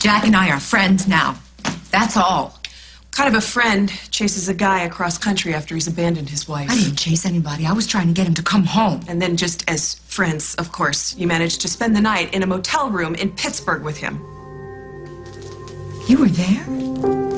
Jack and I are friends now. That's all. Kind of a friend chases a guy across country after he's abandoned his wife. I didn't chase anybody. I was trying to get him to come home. And then, just as friends, of course, you managed to spend the night in a motel room in Pittsburgh with him. You were there?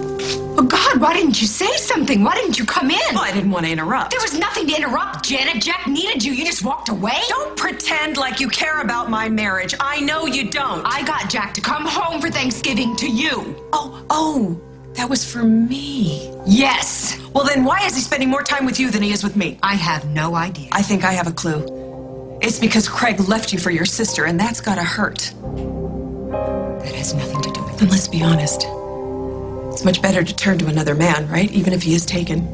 Oh, why didn't you say something? Why didn't you come in? Well, I didn't want to interrupt. There was nothing to interrupt, Janet. Jack needed you. You just walked away? Don't pretend like you care about my marriage. I know you don't. I got Jack to come home for Thanksgiving to you. Oh, oh, that was for me. Yes. Well, then why is he spending more time with you than he is with me? I have no idea. I think I have a clue. It's because Craig left you for your sister, and that's gotta hurt. That has nothing to do with it. And let's be honest. It's much better to turn to another man, right? Even if he is taken.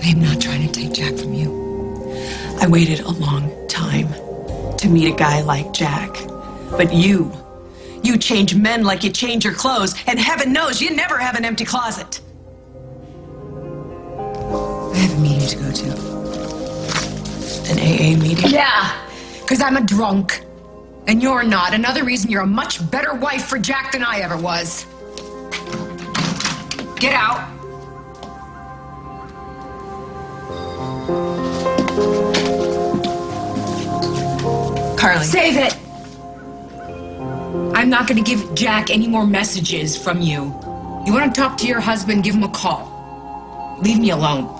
I am not trying to take Jack from you. I waited a long time to meet a guy like Jack. But you, you change men like you change your clothes, and heaven knows you never have an empty closet. I have a meeting to go to. An AA meeting? Yeah, because I'm a drunk. And you're not. Another reason you're a much better wife for Jack than I ever was. Get out! Carly. Save it! I'm not gonna give Jack any more messages from you. You wanna talk to your husband, give him a call. Leave me alone.